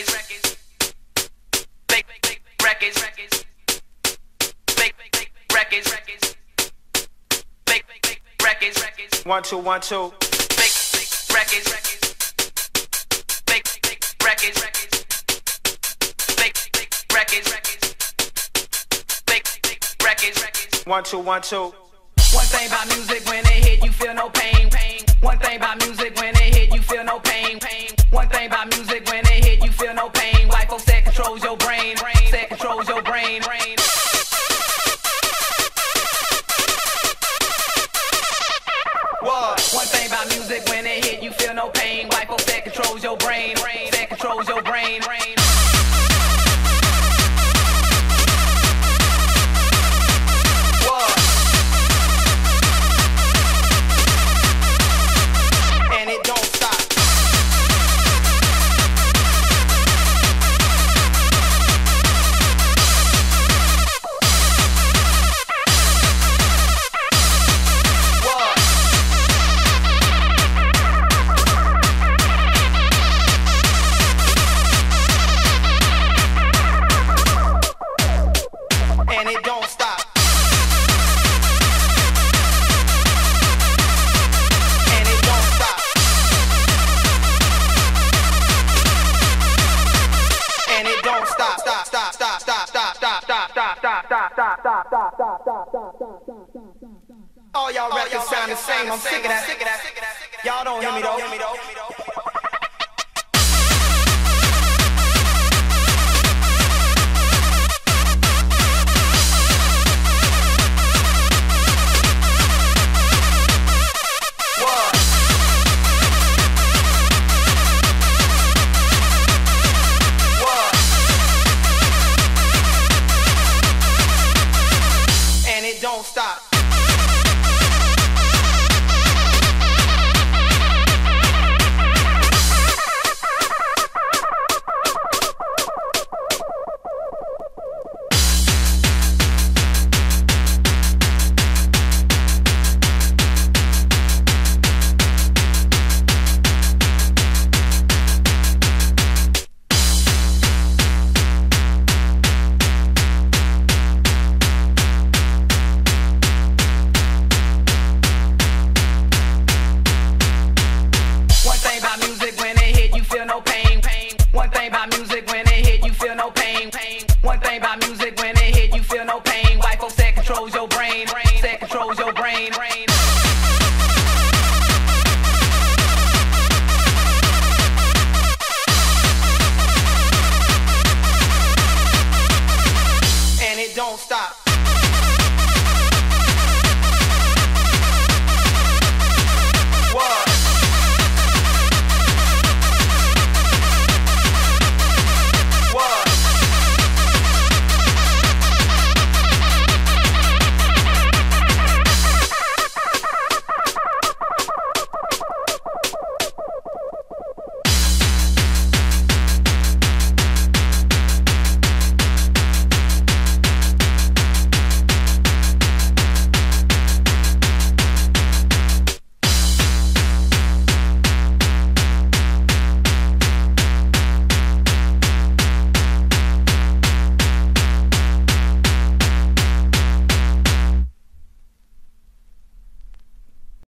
records, records. Fake, fake, records, records. Fake, fake, records, records. Fake, fake, records, records. One, two, one, two. Fake, fake, records, records. Fake, fake, records, records. Fake, fake, records, records. Fake, fake, records, records. One, two, one, two. One thing about music, when it hit, you feel no pain, pain. One thing about music, when no pain. Folks that controls your brain, brain. That controls your brain. Stop, And it don't stop, And it don't stop, stop. Stop All y'all records sound the same. I'm sick of that. Y'all don't hear me though. won't stop. stop.